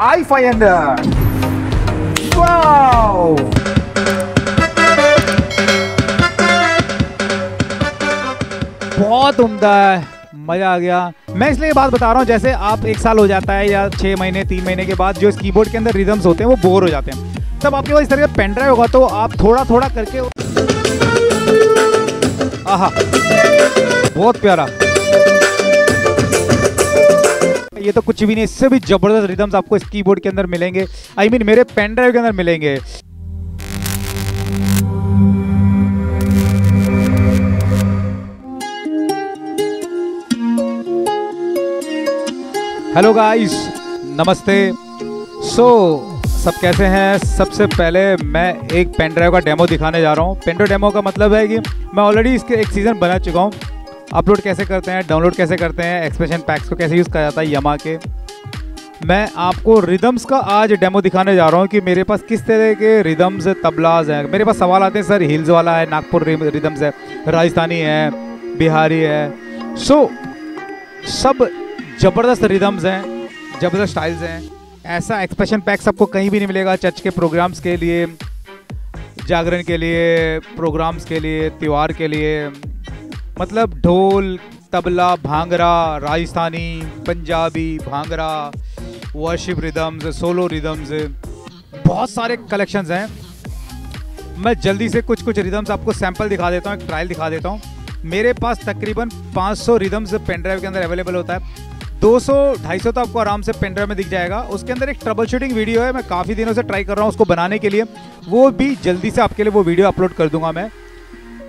आई five hundred बहुत उम्दा है, मज़ा आ गया। मैं इसलिए बात बता रहा हूँ, जैसे आप एक साल हो जाता है या छह महीने, तीन महीने के बाद जो इस कीबोर्ड के अंदर रिदम्स होते हैं, वो बोर हो जाते हैं। तब आपके पास इस तरह का पेन ड्राइव होगा तो आप थोड़ा थोड़ा करके आहा, बहुत प्यारा। ये तो कुछ भी नहीं इससे भी ज़बरदस्त रिदम्स आपको इस कीबोर्ड के अंदर मिलेंगे। आई I मीन mean, मेरे पेन ड्राइव के अंदर मिलेंगे। हेलो गाइस नमस्ते। सो so, सब कैसे हैं? सबसे पहले मैं एक पेन ड्राइव का डेमो दिखाने जा रहा हूँ। पेन ड्राइव डेमो का मतलब है कि मैं ऑलरेडी इसके एक सीज़न बना चुका हूँ। अपलोड कैसे करते हैं डाउनलोड कैसे करते हैं एक्सप्रेशन पैक्स को कैसे यूज़ करा जाता है यमा के। मैं आपको रिदम्स का आज डेमो दिखाने जा रहा हूँ कि मेरे पास किस तरह के रिदम्स तबलाज हैं। मेरे पास सवाल आते हैं सर हिल्स वाला है नागपुर रिदम्स है राजस्थानी है बिहारी है। सो so, सब ज़बरदस्त रिदम्स हैं ज़बरदस्त स्टाइल्स हैं। ऐसा एक्सप्रेशन पैक सबको कहीं भी नहीं मिलेगा चर्च के प्रोग्राम्स के लिए जागरण के लिए प्रोग्राम्स के लिए त्यौहार के लिए। मतलब ढोल, तबला, भांगरा, राजस्थानी, पंजाबी, भांगरा वर्शिप रिदम्स सोलो रिदम्स बहुत सारे कलेक्शंस हैं। मैं जल्दी से कुछ कुछ रिदम्स आपको सैंपल दिखा देता हूँ, एक ट्रायल दिखा देता हूँ। मेरे पास तकरीबन 500 रिदम्स पेन ड्राइव के अंदर अवेलेबल होता है। 200 250 तो आपको आराम से पेन ड्राइव में दिख जाएगा। उसके अंदर एक ट्रबल शूटिंग वीडियो है, मैं काफ़ी दिनों से ट्राई कर रहा हूँ उसको बनाने के लिए। वो भी जल्दी से आपके लिए वो वीडियो अपलोड कर दूँगा मैं।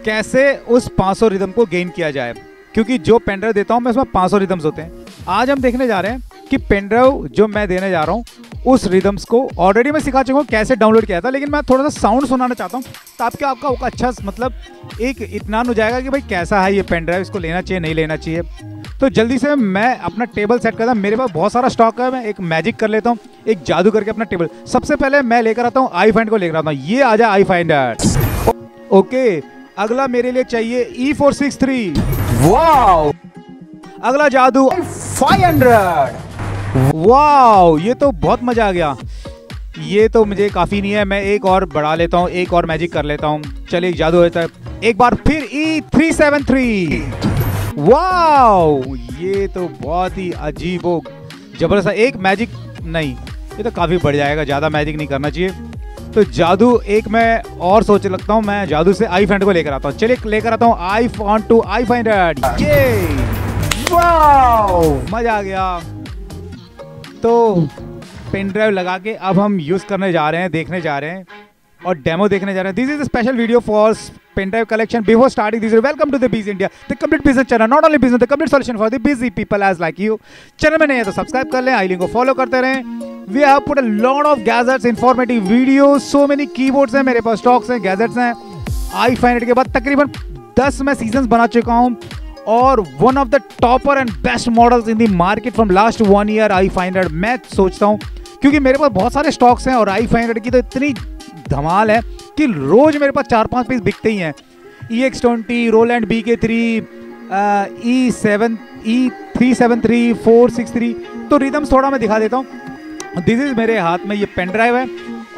कैसे उस 500 रिदम को गेन किया जाए? क्योंकि जो पेन ड्राइव देता हूँ मैं उसमें 500 रिदम्स होते हैं। आज हम देखने जा रहे हैं कि पेन ड्राइव जो मैं देने जा रहा हूँ, उस रिदम्स को ऑलरेडी मैं सिखा चुका हूँ कैसे डाउनलोड किया था, लेकिन मैं थोड़ा सा साउंड सुनाना चाहता हूँ, ताकि आपका अच्छा मतलब एक इतमान हो जाएगा कि भाई कैसा है ये पेन ड्राइव इसको लेना चाहिए, नहीं लेना चाहिए। तो जल्दी से मैं अपना टेबल सेट करता हूँ। मेरे पास बहुत सारा स्टॉक है, मैं एक मैजिक कर लेता हूँ, एक जादू करके अपना टेबल सबसे पहले मैं लेकर आता हूँ आई फाइंड को लेकर आता हूँ। ये आ जाए आई फाइंड ओके अगला मेरे लिए चाहिए ई फोर सिक्स थ्री अगला जादू। फाइव हंड्रेड वाओ ये तो बहुत मज़ा आ गया। ये तो मुझे काफ़ी नहीं है मैं एक और बढ़ा लेता हूँ एक और मैजिक कर लेता हूँ। चलिए जादू होता है एक बार फिर E three seven three wow ये तो बहुत ही अजीब हो ज़बरदस्त। एक मैजिक नहीं ये तो काफ़ी बढ़ जाएगा ज़्यादा मैजिक नहीं करना चाहिए। तो जादू, एक मैं और सोच लगता हूँ, मैं जादू से आई फाइंड को लेकर आता हूँ। चलिए, लेकर आता हूँ I font to I find मज़ा आ गया। तो पेन ड्राइव लगा के अब हम यूज़ करने जा रहे हैं, देखने जा रहे हैं। और डेमो देखने जा रहे हैं। This is special video for pen drive collection before starting this welcome to the Biz India the complete business channel not only business the complete solution for the busy people as like you channel में नहीं है तो subscribe कर लें, I link को follow करते रहें। We have put a lot of gadgets informative video so many keyboards हैं, मेरे पास स्टॉक्स हैं गैजेट्स हैं। आई फाइव के बाद तकरीबन दस मैं सीज़न बना चुका हूँ। और one of the topper and best models in the market from last one year I find मैं सोचता हूँ, क्योंकि मेरे पास बहुत सारे स्टॉक्स हैं और आई फाइंड की तो इतनी धमाल है कि रोज मेरे पास चार पाँच पीस बिकते ही हैं। E X twenty Roland B K three E seven E three seven three four six three तो रिदम्स थोड़ा मैं दिखा देता हूँ। दिस इज़ मेरे हाथ में ये पेन ड्राइव है।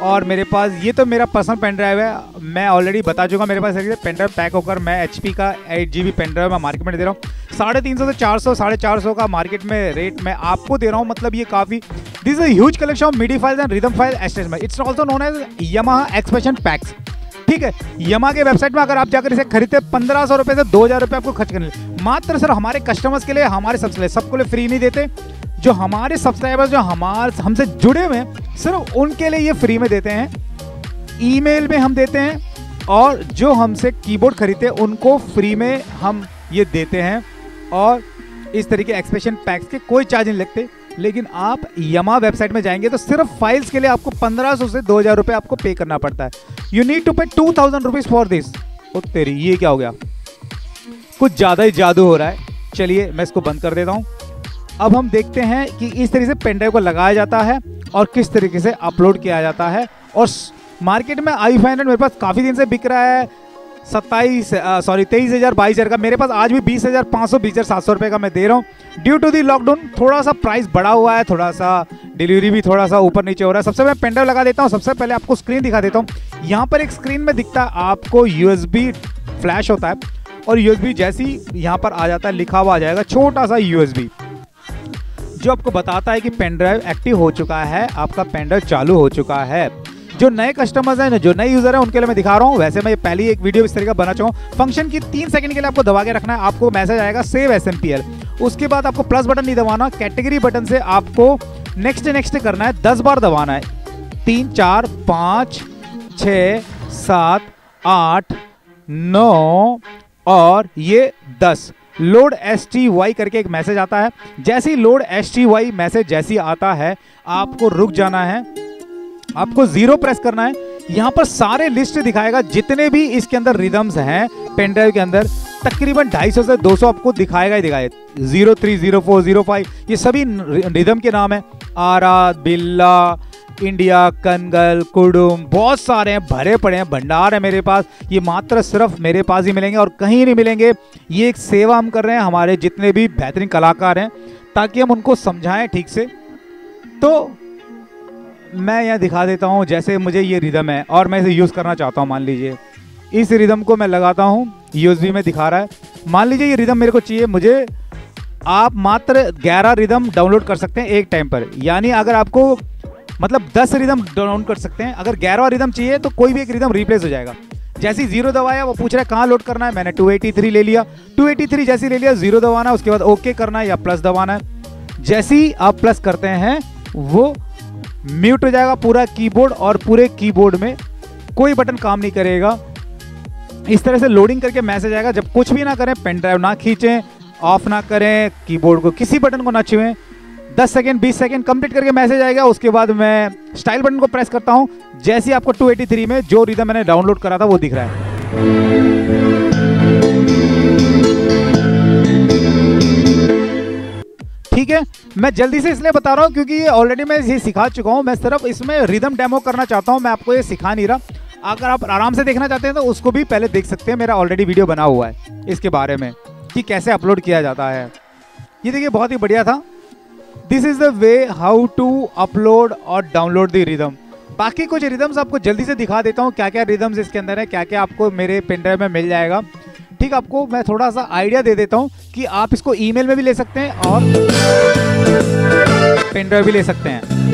और मेरे पास, ये तो मेरा पर्सनल पेन ड्राइव है। मैं ऑलरेडी बता चुका मेरे पास पेन ड्राइव पैक होकर मैं एचपी का eight G B pen drive मैं मार्केट में दे रहा हूँ। साढ़े तीन सौ से चार सौ, साढ़े चार सौ का मार्केट में रेट मैं आपको दे रहा हूँ। मतलब ये काफ़ी this is huge collection of MIDI file and rhythm file stage it's also known as Yamaha expression packs ठीक है? यमा के वेबसाइट में अगर आप जाकर इसे खरीदते पंद्रह सौ रुपए से दो हज़ार रुपए आपको खर्च करने मात्र सर, हमारे कस्टमर्स के लिए, हमारे सबसे सबको लिए फ्री नहीं देते। जो हमारे सब्सक्राइबर्स जो हमारे, हमसे जुड़े हुए हैं, सिर्फ़ उनके लिए ये फ्री में देते हैं। ईमेल में हम देते हैं और जो हमसे कीबोर्ड खरीदते हैं, उनको फ्री में हम ये देते हैं। और इस तरीके एक्सप्रेशन पैक्स के कोई चार्ज नहीं लगते। लेकिन आप यमा वेबसाइट में जाएँगे तो सिर्फ़ फाइल्स के लिए आपको 1500 से 2000 रुपए आपको पे करना पड़ता है। You need to pay two thousand rupees for this ओ तेरी, ये क्या हो गया? कुछ ज़्यादा ही जादू हो रहा है। चलिए, मैं इसको बंद कर देता हूँ। अब हम देखते हैं कि इस तरीके से पेनड्राइव को लगाया जाता है और किस तरीके से अपलोड किया जाता है। और मार्केट में आई फाइव मेरे पास काफ़ी दिन से बिक रहा है। सत्ताईस सॉरी तेईस हज़ार बाईस हज़ार का मेरे पास आज भी बीस हज़ार पाँच सौ बीस हज़ार सात सौ रुपये का मैं दे रहा हूँ। ड्यू टू दी लॉकडाउन थोड़ा सा प्राइस बढ़ा हुआ है, थोड़ा सा डिलीवरी भी थोड़ा सा ऊपर नीचे हो रहा है। सबसे मैं पेंडल लगा देता हूँ, सबसे पहले आपको स्क्रीन दिखा देता हूँ। यहाँ पर एक स्क्रीन में दिखता है, आपको यूएसबी फ्लैश होता है और यू जैसी यहाँ पर आ जाता है, लिखा हुआ आ जाएगा, छोटा सा यूएसबी जो आपको बताता है कि पेन ड्राइव एक्टिव हो चुका है, आपका पेन ड्राइव चालू हो चुका है। जो नए कस्टमर्स हैं, जो नए यूज़र हैं, उनके लिए मैं दिखा रहा हूँ। वैसे मैं पहली एक वीडियो इस तरीके बना चाहूँ। फ़ंक्शन की तीन सेकंड के लिए आपको दबा के रखना है। आपको मैसेज आएगा सेव एस उसके बाद आपको प्लस बटन नहीं दबाना कैटेगरी बटन से आपको नेक्स्ट नेक्स्ट करना है। दस बार दबाना है। तीन, चार, पाँच, छ, सात, आठ, नौ और ये दस। लोड एस टी वाई करके एक मैसेज आता है। जैसे ही load S T Y message जैसी आता है, आपको रुक जाना है। आपको ज़ीरो प्रेस करना है। यहाँ पर सारे लिस्ट दिखाएगा, जितने भी इसके अंदर रिदम्स हैं पेनड्राइव के अंदर तकरीबन 250 से 200 आपको दिखाएगा ही दिखाएगा। Zero three, zero four, zero five, ये सभी रिदम के नाम है। आरा, बिल्ला, इंडिया, कंगल, कुडुम, बहुत सारे हैं, भरे पड़े हैं, भंडार है मेरे पास। ये मात्र सिर्फ़ मेरे पास ही मिलेंगे और कहीं नहीं मिलेंगे। ये एक सेवा हम कर रहे हैं, हमारे जितने भी बेहतरीन कलाकार हैं, ताकि हम उनको समझाएँ ठीक से। तो मैं यहाँ दिखा देता हूँ, जैसे मुझे ये रिदम है, और मैं इसे यूज़ करना चाहता हूँ, मान लीजिए। इस रिदम को मैं लगाता हूँ। यूएसबी में दिखा रहा है। मान लीजिए ये रिदम मेरे को चाहिए, मुझे आप मात्र 11 रिदम डाउनलोड कर सकते हैं एक टाइम पर। यानी अगर आपको मतलब 10 रिदम डाउनलोड कर सकते हैं, अगर ग्यारहवा रिदम चाहिए तो कोई भी एक रिदम रिप्लेस हो जाएगा। जैसी ज़ीरो दबाया, वो पूछ रहा है, कहाँ लोड करना है? मैंने 283 ले लिया। 283 जैसी ले लिया ज़ीरो दबाना है उसके बाद ओके करना है या प्लस दबाना है। जैसी आप प्लस करते हैं, वो म्यूट हो जाएगा पूरा कीबोर्ड और पूरे कीबोर्ड में कोई बटन काम नहीं करेगा। इस तरह से लोडिंग करके मैसेज आएगा। जब कुछ भी ना करें पेन ड्राइव ना खींचें ऑफ़ ना करें कीबोर्ड को किसी बटन को ना छुएँ। 10 सेकेंड 20 सेकेंड कंप्लीट करके मैसेज आएगा। उसके बाद मैं स्टाइल बटन को प्रेस करता हूँ। जैसे ही आपको 283 में जो रिदम मैंने डाउनलोड करा था, वो दिख रहा है। ठीक है? मैं जल्दी से इसलिए बता रहा हूँ क्योंकि ऑलरेडी मैं ये सिखा चुका हूँ। मैं सिर्फ़ इसमें रिदम डेमो करना चाहता हूँ। मैं आपको ये सिखा नहीं रहा। अगर आप आराम से देखना चाहते हैं तो उसको भी पहले देख सकते हैं। मेरा ऑलरेडी वीडियो बना हुआ है इसके बारे में कि कैसे अपलोड किया जाता है। ये देखिए, बहुत ही बढ़िया था। This is the way how to upload और डाउनलोड द रिदम बाकी कुछ रिदम्स आपको जल्दी से दिखा देता हूँ क्या क्या रिदम्स इसके अंदर है क्या क्या आपको मेरे पेन में मिल जाएगा। ठीक, आपको मैं थोड़ा सा आइडिया दे देता हूँ कि आप इसको ईमेल में भी ले सकते हैं और पेन ड्राइव भी ले सकते हैं।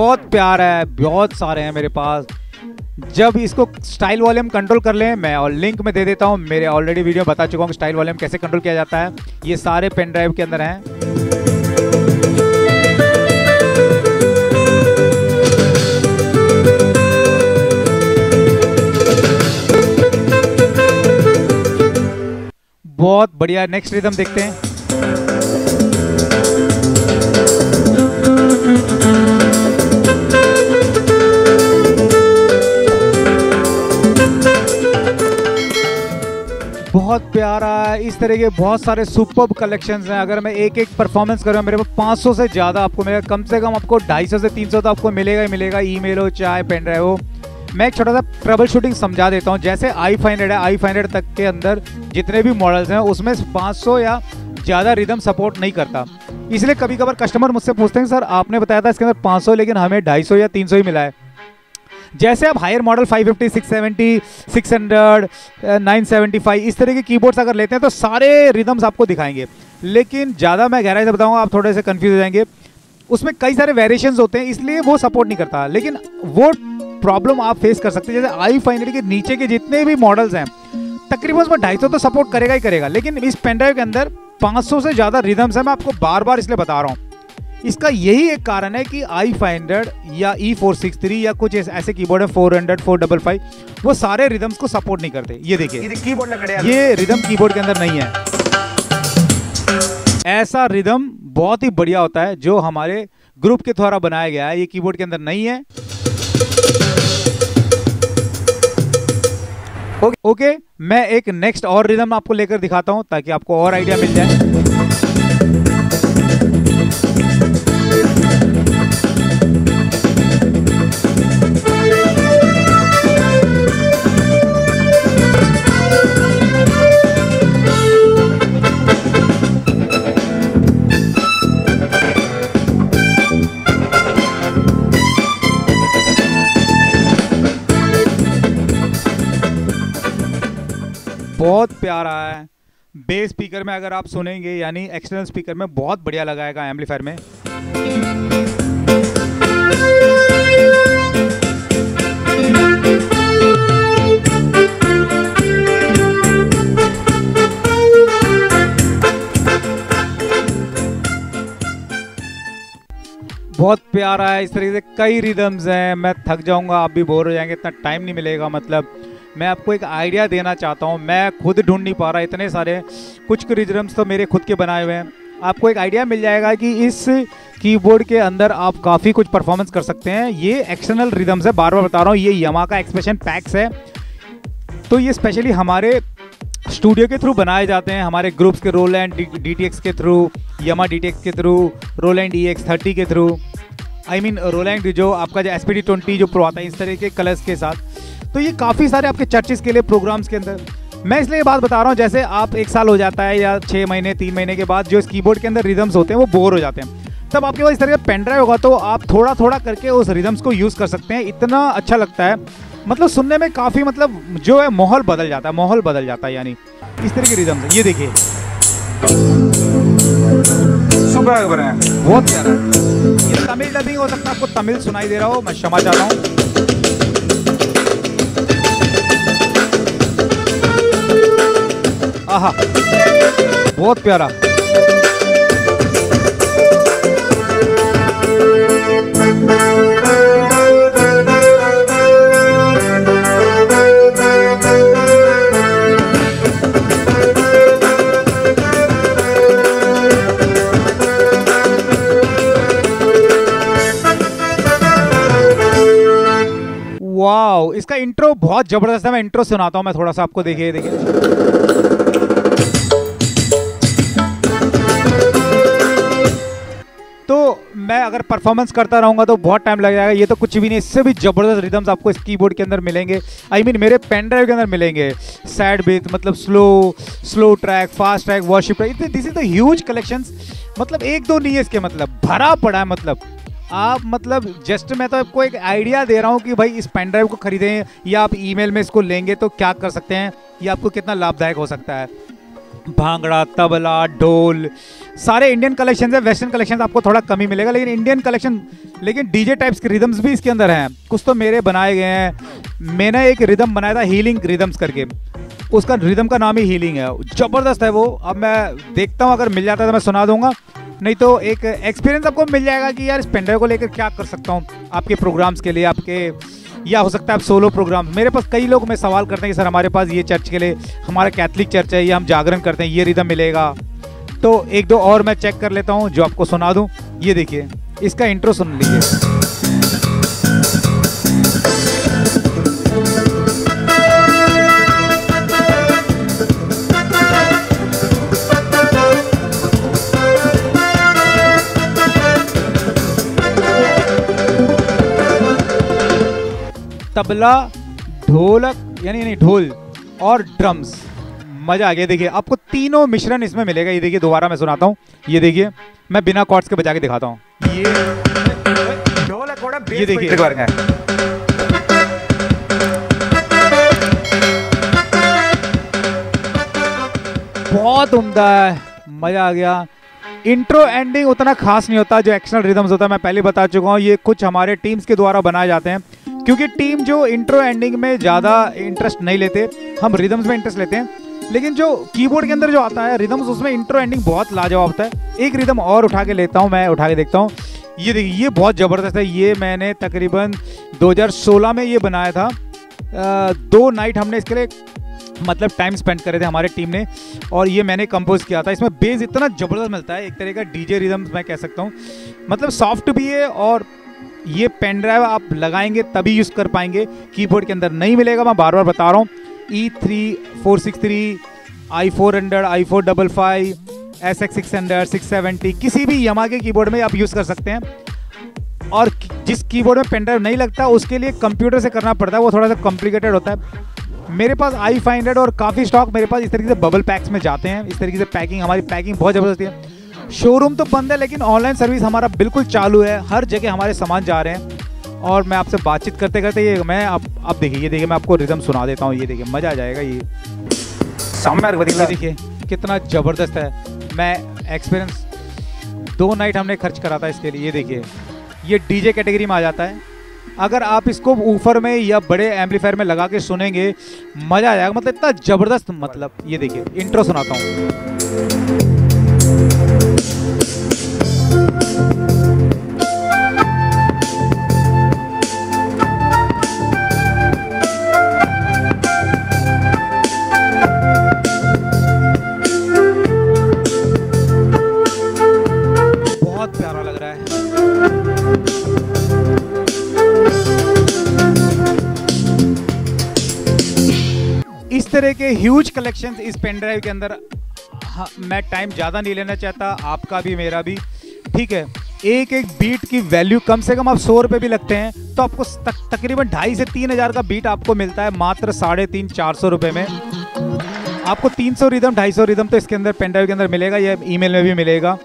बहुत प्यार है, बहुत सारे हैं मेरे पास। जब इसको स्टाइल वॉल्यूम कंट्रोल कर लें, मैं और लिंक में दे देता हूँ। मेरे ऑलरेडी वीडियो बता चुका हूँ स्टाइल वॉल्यूम कैसे कंट्रोल किया जाता है। ये सारे पेन ड्राइव के अंदर हैं। बहुत बढ़िया नेक्स्ट रिदम देखते हैं। बहुत प्यारा है। इस तरह के बहुत सारे सुपर कलेक्शंस हैं। अगर मैं एक एक परफॉर्मेंस कर, मेरे पास 500 से ज़्यादा आपको मिलेगा। कम से कम आपको 250 से 300 तो आपको मिलेगा ही मिलेगा। ईमेल हो चाहे पेन ड्राइव हो। मैं एक छोटा सा ट्रबल शूटिंग समझा देता हूँ। जैसे आई फाइव है आई फाइव तक के अंदर जितने भी मॉडल्स हैं, उसमें पाँच सौ या ज़्यादा रिदम सपोर्ट नहीं करता। इसलिए कभी कभार कस्टमर मुझसे पूछते हैं, सर, आपने बताया था इसके अंदर 500 लेकिन हमें 250 या 300 ही मिला है। जैसे आप हायर मॉडल 550, 670, 600, 975 इस तरह के कीबोर्ड्स अगर लेते हैं तो सारे रिदम्स आपको दिखाएँगे। लेकिन ज़्यादा मैं गहराई से बताऊँगा आप थोड़े से कन्फ्यूज़ हो जाएँगे। उसमें कई सारे वेरिएशन होते हैं इसलिए वो सपोर्ट नहीं करता। लेकिन वो प्रॉब्लम आप फेस कर सकते हैं। जैसे आई फाइनली के नीचे के जितने भी मॉडल्स हैं तकरीबन उसमें ढाई तो सपोर्ट करेगा ही करेगा। लेकिन इस पेनड्राइव के अंदर 500 से ज़्यादा रिदम्स हैं मैं आपको बार बार इसलिए बता रहा हूँ। इसका यही एक कारण है कि आई फाइव हंड्रेड या ई फोर सिक्स थ्री या कुछ ऐसे कीबोर्ड है four hundred four double five वो सारे रिदम्स को सपोर्ट नहीं करते। ये देखिए। कीबोर्ड ये रिदम कीबोर्ड के अंदर नहीं है। ऐसा रिदम बहुत ही बढ़िया होता है जो हमारे ग्रुप के द्वारा बनाया गया है। ये कीबोर्ड के अंदर नहीं है। ओके okay, मैं एक नेक्स्ट और रिदम आपको लेकर दिखाता हूँ ताकि आपको और आइडिया मिल जाए। बहुत प्यारा है। बेस स्पीकर में अगर आप सुनेंगे, यानी एक्सटर्नल स्पीकर में बहुत बढ़िया लगाएगा एम्पलीफायर में। बहुत प्यारा है, इस तरीके से कई रिदम्स हैं। मैं थक जाऊँगा, आप भी बोर हो जाएँगे, इतना टाइम नहीं मिलेगा मतलब। मैं आपको एक आइडिया देना चाहता हूँ। मैं खुद ढूंढ नहीं पा रहा, इतने सारे कुछ रिदम्स तो मेरे खुद के बनाए हुए हैं। आपको एक आइडिया मिल जाएगा कि इस कीबोर्ड के अंदर आप काफ़ी कुछ परफॉर्मेंस कर सकते हैं। ये एक्सटर्नल रिदम्स है, बार बार बता रहा हूँ, ये यमा का एक्सप्रेशन पैक्स है। तो ये स्पेशली हमारे स्टूडियो के थ्रू बनाए जाते हैं। हमारे ग्रुप्स के रोल एंड डी के थ्रू यमा डी के through Roland E thirty के थ्रू आई मीन रोलैंड जो आपका जो एस पी डी ट्वेंटी जो प्रो आता है, इस तरह के कलर्स के साथ। तो ये काफ़ी सारे आपके चर्चेस के लिए प्रोग्राम्स के अंदर। मैं इसलिए बात बता रहा हूँ जैसे आप एक साल हो जाता है या छः महीने तीन महीने के बाद जो इस कीबोर्ड के अंदर रिदम्स होते हैं वो बोर हो जाते हैं। तब आपके पास इस तरह का पेन ड्राइव होगा तो आप थोड़ा थोड़ा करके उस रिदम्स को यूज़ कर सकते हैं। इतना अच्छा लगता है। मतलब सुनने में काफ़ी मतलब जो है माहौल बदल जाता है माहौल बदल जाता है यानी इस तरह के रिदम्स ये देखिए। सुपर बहुत प्यारा। ये तमिल डबिंग हो सकता है आपको तमिल सुनाई दे रहा हो मैं क्षमा चाहता हूँ। आहा। बहुत प्यारा। इसका इंट्रो बहुत ज़बरदस्त है। मैं इंट्रो सुनाता हूँ, मैं थोड़ा सा आपको देखिए देखिए। तो मैं अगर परफॉर्मेंस करता रहूँगा तो बहुत टाइम लग जाएगा। ये तो कुछ भी नहीं इससे भी ज़बरदस्त रिदम्स आपको इस कीबोर्ड के अंदर मिलेंगे। आई I मीन mean, मेरे पेन ड्राइव के अंदर मिलेंगे। सैड बीट मतलब slow slow track fast track worship track this is the huge collections मतलब एक दो नहीं है इसके मतलब भरा पड़ा है मतलब। आप मतलब जस्ट मैं तो आपको एक आइडिया दे रहा हूँ कि भाई इस पेन ड्राइव को खरीदें या आप ईमेल में इसको लेंगे तो क्या कर सकते हैं? ये आपको कितना लाभदायक हो सकता है। भांगड़ा तबला ढोल सारे इंडियन कलेक्शन है वेस्टर्न कलेक्शन आपको थोड़ा कमी मिलेगा, लेकिन इंडियन कलेक्शन लेकिन डीजे टाइप्स के रिदम्स भी इसके अंदर हैं। कुछ तो मेरे बनाए गए हैं। मैंने एक रिदम बनाया था हीलिंग रिदम्स करके। उसका रिदम का नाम ही हीलिंग है। ज़बरदस्त है वो। अब मैं देखता हूँ, अगर मिल जाता है तो मैं सुना दूँगा। नहीं तो एक एक्सपीरियंस आपको मिल जाएगा कि यार इस को लेकर क्या कर सकता हूँ, आपके प्रोग्राम्स के लिए, आपके, या हो सकता है आप सोलो प्रोग्राम मेरे पास कई लोग, मैं सवाल करते हैं कि सर हमारे पास ये चर्च के लिए, हमारा कैथलिक चर्च है, ये हम जागरण करते हैं, ये रिदम मिलेगा। तो एक दो और मैं चेक कर लेता हूँ, जो आपको सुना दूँ। ये देखिए, इसका इंट्रो सुन लीजिए। तबला, ढोलक, यानी नहीं ढोल और ड्रम्स मज़ा आ गया। देखिए आपको तीनों मिश्रण इसमें मिलेगा। ये देखिए दोबारा मैं सुनाता हूँ। ये देखिए मैं बिना कॉर्ड्स के बजा के दिखाता हूँ। ये ये देखिए। बहुत उम्दा है। मज़ा आ गया। इंट्रो एंडिंग उतना खास नहीं होता जो एक्शनल रिदम्स होता है मैं पहले बता चुका हूँ। ये कुछ हमारे टीम्स के द्वारा बनाए जाते हैं। क्योंकि टीम जो इंट्रो एंडिंग में ज़्यादा इंटरेस्ट नहीं लेते, हम रिदम्स में इंटरेस्ट लेते हैं, लेकिन जो कीबोर्ड के अंदर जो आता है रिदम्स उसमें इंट्रो एंडिंग बहुत लाजवाब होता है। एक रिदम और उठा के लेता हूँ, मैं उठा के देखता हूँ। ये देखिए, ये बहुत ज़बरदस्त है, ये मैंने तकरीबन 2016 में ये बनाया था। दो नाइट हमने इसके लिए मतलब टाइम स्पेंड करे थे हमारे टीम ने, और ये मैंने कंपोज किया था। इसमें बेस इतना ज़बरदस्त मिलता है, एक तरह का डीजे रिदम मैं कह सकता हूँ। मतलब सॉफ्ट भी है और ये पेन ड्राइव आप लगाएँगे तभी यूज़ कर पाएँगे। कीबोर्ड के अंदर नहीं मिलेगा, मैं बार बार बता रहा हूँ। E three four six three I four hundred I four double five S X six hundred six seventy किसी भी यमा के कीबोर्ड में आप यूज़ कर सकते हैं। और जिस कीबोर्ड में पेन ड्राइव नहीं लगता, उसके लिए कंप्यूटर से करना पड़ता है, वो थोड़ा सा कॉम्प्लिकेटेड होता है। मेरे पास आई फाइव हंड्रेड और काफ़ी स्टॉक मेरे पास इस तरीके से बबल पैक्स में जाते हैं। इस तरीके से पैकिंग हमारी पैकिंग बहुत ज़बरदस्त है। शोरूम तो बंद है लेकिन ऑनलाइन सर्विस हमारा बिल्कुल चालू है। हर जगह हमारे सामान जा रहे हैं। और मैं आपसे बातचीत करते करते ये मैं आप अब देखिए ये देखिए मैं आपको रिदम सुना देता हूँ। ये देखिए मज़ा आ जाएगा ये। सामने देखिए कितना ज़बरदस्त है। मैं एक्सपीरियंस दो नाइट हमने खर्च करा था इसके लिए। ये देखिए ये डीजे कैटेगरी में आ जाता है। अगर आप इसको ऊफर में या बड़े एम्पलीफायर में लगा के सुनेंगे मज़ा आ जाएगा। मतलब इतना ज़बरदस्त मतलब ये देखिए इंट्रो सुनाता हूँ। इस तरह के ह्यूज कलेक्शन इस पेन ड्राइव के अंदर हाँ, मैं टाइम ज़्यादा नहीं लेना चाहता आपका भी मेरा भी। ठीक है एक एक बीट की वैल्यू कम से कम आप सौ रुपये भी लगते हैं तो आपको तक, तकरीबन ढाई से तीन हज़ार का बीट आपको मिलता है मात्र साढ़े तीन चार सौ रुपये में। आपको 300 रिदम ढाई सौ रिदम तो इसके अंदर पेन ड्राइव के अंदर मिलेगा ये ईमेल में भी मिलेगा।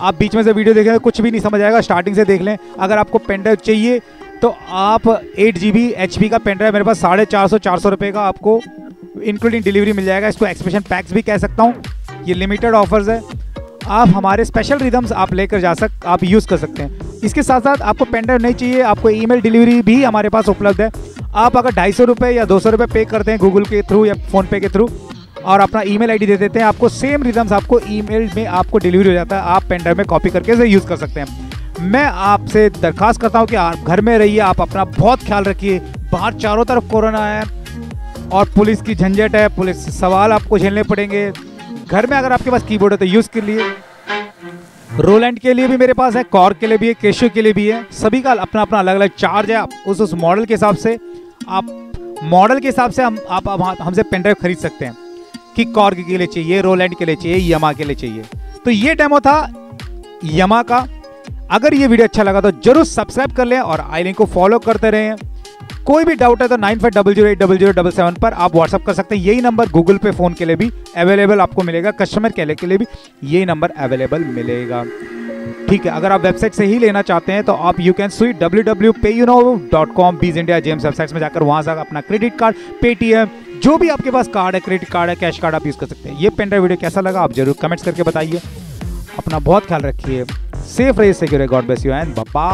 आप बीच में से वीडियो देखेंगे कुछ भी नहीं समझ आएगा स्टार्टिंग से देख लें अगर आपको पेन ड्राइव चाहिए तो आप eight G B H P का पेन ड्राइव मेरे पास साढ़े चार सौ चार सौ रुपये का आपको इंक्लूडिंग डिलीवरी मिल जाएगा। इसको एक्सप्रेशन पैक्स भी कह सकता हूँ। ये लिमिटेड ऑफर्स है। आप हमारे स्पेशल रिदम्स आप लेकर जा सक, आप यूज़ कर सकते हैं। इसके साथ साथ आपको पेन ड्राइव नहीं चाहिए, आपको ईमेल डिलीवरी भी हमारे पास उपलब्ध है। आप अगर ढाई सौ रुपये या दो सौ रुपये पे करते हैं गूगल के थ्रू या फ़ोनपे के थ्रू और अपना ईमेल आईडी दे देते हैं, आपको सेम रिदम्स आपको ईमेल में आपको डिलीवरी हो जाता है। आप पेन ड्राइव में कॉपी करके इसे यूज़ कर सकते हैं। मैं आपसे दरखास्त करता हूँ कि आप घर में रहिए, आप अपना बहुत ख्याल रखिए। बाहर चारों तरफ़ कोरोना है। और पुलिस की झंझट है, पुलिस सवाल आपको झेलने पड़ेंगे। घर में अगर आपके पास कीबोर्ड है तो यूज़ कर लिए। रोलैंड के लिए भी मेरे पास है कॉर्क के लिए भी है केशो के लिए भी है। सभी का अपना अपना अलग अलग चार्ज है उस उस मॉडल के हिसाब से, आप मॉडल के हिसाब से हम, आप हमसे पेन ड्राइव खरीद सकते हैं। कि कॉर्क के लिए चाहिए रोलैंड के लिए चाहिए यमा के लिए चाहिए। तो ये डेमो था यमा का। अगर ये वीडियो अच्छा लगा तो ज़रूर सब्सक्राइब कर लें और आई लिंक को फॉलो करते रहें। कोई भी डाउट है तो nine five double zero eight double zero double seven पर आप व्हाट्सअप कर सकते हैं। यही नंबर गूगल पे फ़ोन के लिए भी अवेलेबल आपको मिलेगा। कस्टमर केयर के लिए भी यही नंबर अवेलेबल मिलेगा। ठीक है, अगर आप वेबसाइट से ही लेना चाहते हैं तो आप you can sweet W W pay you know dot com Biz India gems websites में जाकर वहाँ से अपना क्रेडिट कार्ड पेटीएम जो भी आपके पास कार्ड है क्रेडिट कार्ड है कैश कार्ड आप यूज़ कर सकते हैं। ये पेन ड्राइव वीडियो कैसा लगा आप ज़रूर कमेंट्स करके बताइए। अपना बहुत ख्याल रखिए। सेफ़ रहिए secure God bless you and Baba